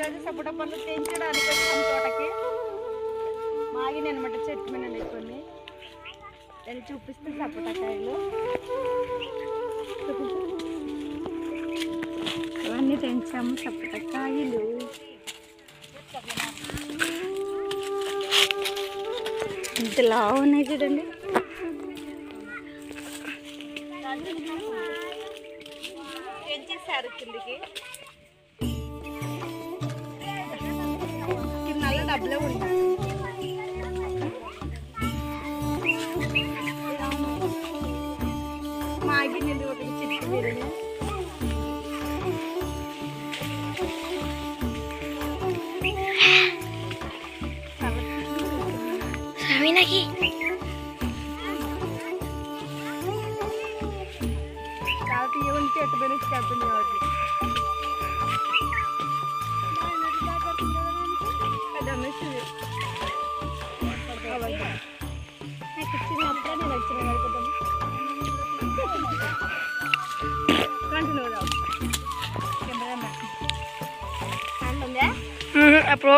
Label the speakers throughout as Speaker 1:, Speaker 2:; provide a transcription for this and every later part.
Speaker 1: ఈరోజు సపోటా పండ్లు తెంచడానికి వచ్చాం తోటకి. మాగిన అనమాట చెట్టు మీద కొన్ని. నేను చూపిస్తే సపోటా కాయలు. ఇవన్నీ తెంచాము సపోటా కాయలు. ఇంతలా ఉన్నాయి చూడండి. పెంచేసారు కిందికి. నల్ల డబ్బులే ఉన్నాయి మాగినది ఒకటి చెట్టు పెరుగు
Speaker 2: సమీనాకి
Speaker 1: కంటిన్యూ కెమెరా ఉందా
Speaker 2: అప్పుడు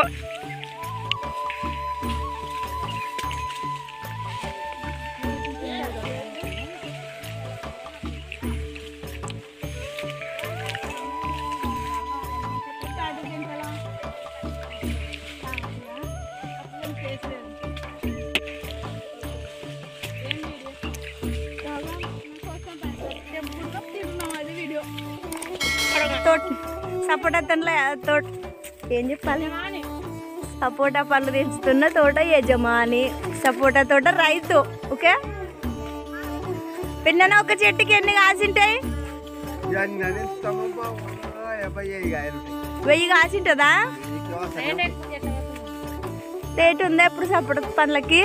Speaker 1: తోట సపోటా తినలే తోట. ఏం చెప్పాలి? సపోటా పళ్ళు తెంచుతున్న తోట యజమాని సపోటా తోట రైతు ఓకే? పిన్న ఒక చెట్టుకి ఎన్ని కాసింటాయి వెయ్యి కాసింటుందా? రేట్ ఉందా ఇప్పుడు సపోటా పండ్లకి?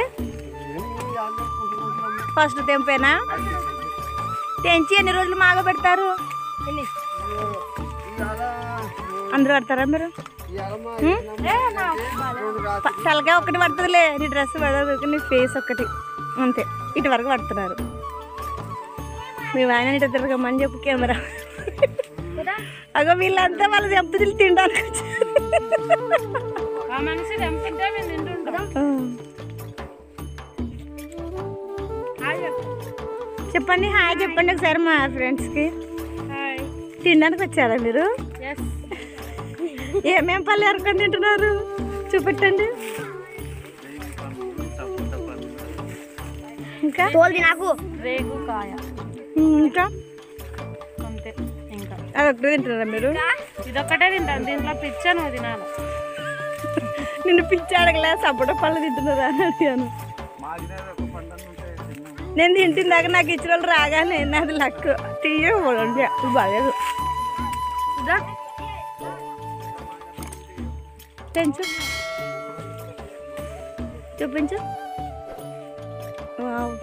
Speaker 1: ఫస్ట్ తెంపేనా? తెంచి ఎన్ని రోజులు మాగ పెడతారు అందరు పడతారా మీరు? తలకాయ ఒకటి పడుతుందిలే. నీ డ్రెస్ పడదు నీ ఫేస్ ఒక్కటి అంతే. ఇటు వరకు పడుతున్నారు. మీ ఆయన ఇటు తిరగమని చెప్పు కెమెరా. అగో వీళ్ళంతా వాళ్ళు దెబ్బతిలు తినడానికి
Speaker 3: తింటుంటాం.
Speaker 1: చెప్పండి హాయ్ చెప్పండి ఒకసారి మా ఫ్రెండ్స్కి
Speaker 3: హాయ్.
Speaker 1: తినడానికి వచ్చారా మీరు? ఏమేం పళ్ళు ఎరుకొని తింటున్నారు? చూపెట్టండి. ఇంకా?
Speaker 2: నాకు.
Speaker 3: రేగు కాయ.
Speaker 1: ఇంకా?
Speaker 3: అంతే ఇంకా.
Speaker 1: అదొక్కటి తింటున్నారా మీరు?
Speaker 3: ఇదొక్కటే తింటాను. దీంట్లో పిచ్చ నువ్వు తినాలి
Speaker 1: నిన్ను పిచ్చి అడగలే సపోటా పళ్ళు తింటున్నారా అని అడిగాను. నేను తింటిన దాకా నాకు ఇచ్చిన వాళ్ళు రాగానే నాది లక్. తీయ బాగాలేదు ఇదా పెంచు చూపించు వావ్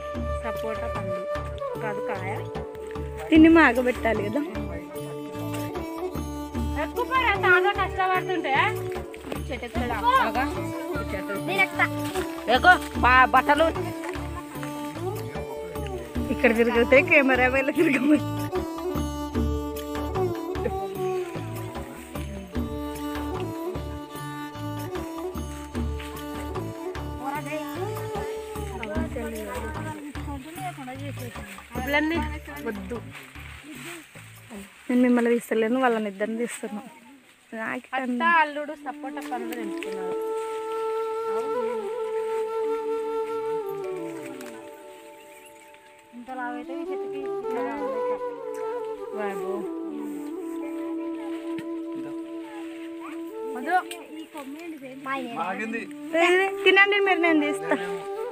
Speaker 3: సపోటా పండు కాదు కాయ
Speaker 1: తిని మాగబెట్టాలి కదా
Speaker 3: ఎక్కువ పడే తాగా కష్టపడుతుంటే బట్టలు
Speaker 1: ఇక్కడ తిరిగితే కెమెరా వెళ్ళి తిరగము
Speaker 3: ఇవన్నీ వద్దు.
Speaker 1: నేను మిమ్మల్ని తీస్తలేను వాళ్ళని ఇద్దరిని తీస్తున్నాను నాకు
Speaker 3: అత్త అల్లుడు సపోటా పండ్లు తెంచుకున్నారు ఇంత లావైతే ఈ చెట్టుకి బాబు వద్దు.
Speaker 1: తినండి మీరు నేను తీస్తా.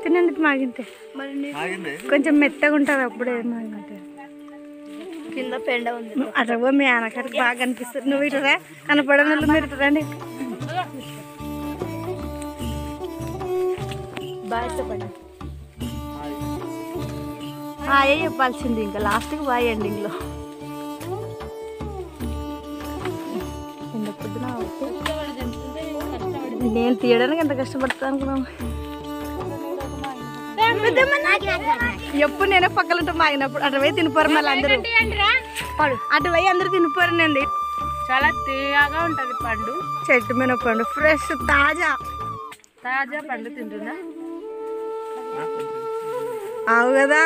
Speaker 1: తినండి మాగింతే. కొంచెం మెత్తగా ఉంటుంది అప్పుడే మాగింటే
Speaker 2: కింద పెండ ఉంది.
Speaker 1: అట్లా మీ ఆనకాడికి బాగా కనిపిస్తుంది నువ్వు ఇటురా కనపడని వాళ్ళు మీరు ఇటు రండి. బాయ్ చెప్పండి. బాయ్ చెప్పాల్సింది ఇంకా. లాస్ట్కి బాయ్ ఎండింగ్లో నేను తీయడానికి ఎంత కష్టపడతా అనుకున్నాను ఎప్పుడు నేనే పక్కన ఉంటే మాగినప్పుడు అటు పోయి తినిపోరు మళ్ళీ అందరూ. అటు పోయి అందరూ తినిపోరు నేను
Speaker 3: చాలా తీయగా ఉంటది పండు.
Speaker 1: చెట్టు మీద పండు. ఫ్రెష్ తాజా.
Speaker 3: తాజా పండు తింటున్నా.
Speaker 1: అవు కదా.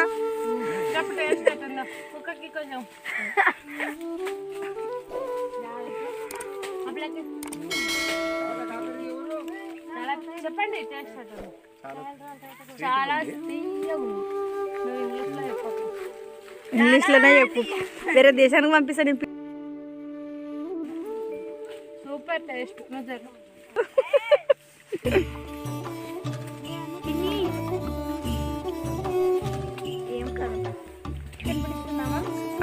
Speaker 3: చెప్పండి టేస్ట్ చాలా చెప్పకు
Speaker 1: ఇంగ్లీష్లోనే చెప్పు. వేరే దేశానికి పంపిస్తాను.
Speaker 3: సూపర్ టేస్ట్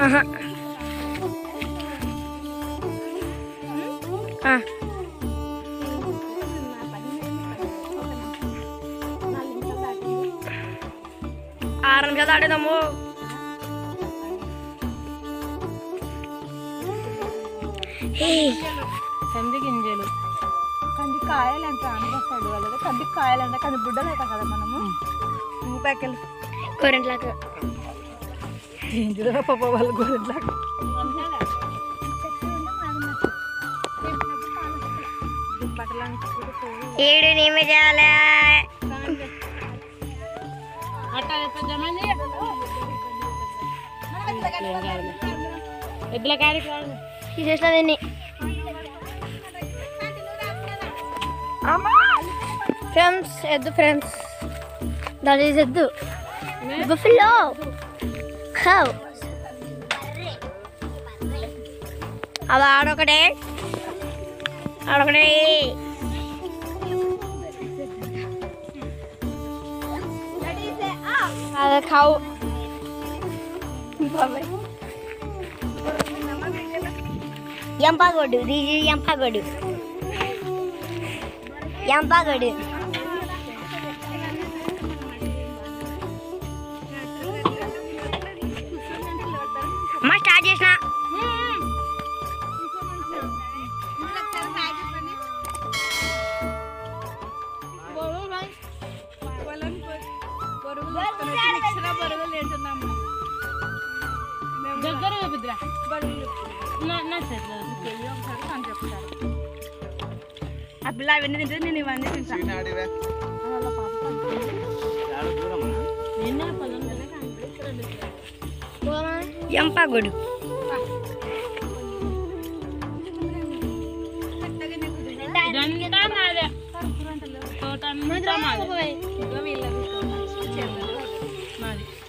Speaker 1: ఆహా. ఆరం కదా ఆడేదాము
Speaker 3: కంది గింజలు.
Speaker 1: కంది కాయలు అంటే అనిపిస్తాడు వాళ్ళు కంది కాయలు అంటే కంది బుడ్డలు అవుతాం కదా మనము. ప్యాకెల్.
Speaker 2: కరెంట్
Speaker 1: ఏంటిదో పాప వాళ్ళు గోరెంట్లాగా?
Speaker 2: ఏడు నిమిషాల.
Speaker 3: ఎద్దుల కాడి కాదు
Speaker 2: దీన్ని ఫ్రెండ్స్ ఎద్దు ఫ్రెండ్స్ దట్ ఈస్ ఎద్దు బుఫిలో ఖావ్ అది ఆడొకటే ఆడొకటే అది
Speaker 3: என் பாக்கோடு இது என் பாக்கோடு என் பாக்கோடு
Speaker 1: ఆ పిల్ల అవన్నీ తింటే నేను ఇవన్నీ తింటాను
Speaker 3: నిన్న పొలంలోనే కనిపిస్తుంది
Speaker 2: ఎంపాగొడ్డు
Speaker 3: ఇదంతా నాదే తోట అంతా మాదే మాది దీంట్లో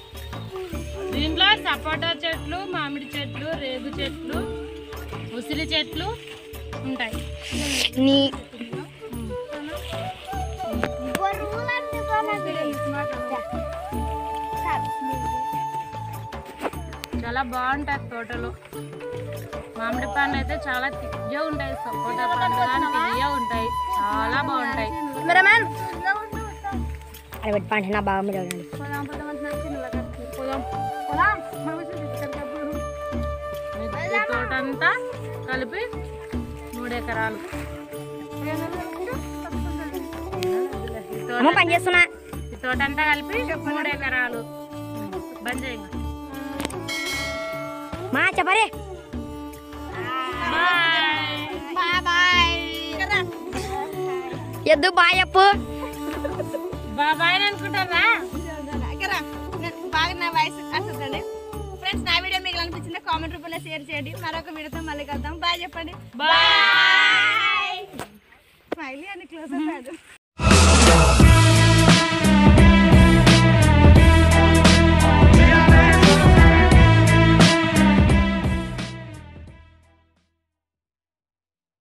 Speaker 3: సపోటా చెట్లు మామిడి చెట్లు రేగు చెట్లు ఉసిరి చెట్లు ఉంటాయి. చాలా బాగుంటాయి తోటలో. మామిడి పండ్లు అయితే చాలా తియ్య ఉంటాయి. సపోటా పండ్లు కానీ తియ్య ఉంటాయి. చాలా బాగుంటాయి.
Speaker 2: కెమెరామ్యాన్. అరే పెట్టి పంట నా బాగా
Speaker 3: మూడు ఎకరాలు. ఈ తోట
Speaker 2: అమ్మ పని చేస్తున్నా.
Speaker 3: ఈ తోట అంతా కలిపి మూడు ఎకరాలు. బంద్ చేయండి
Speaker 2: మా. చెప్పరే. ఎద్దు బాయ్ చెప్పు.
Speaker 3: బాబాయ్ అనుకుంటారా?
Speaker 1: బాగా నా వయసు కామెంట్ రూపంలో షేర్ చేయండి. మరొక వీడియోతో మళ్ళీ కలుద్దాం. బాయ్ చెప్పండి.
Speaker 3: బాయ్
Speaker 1: స్మైలీ అని క్లోజ్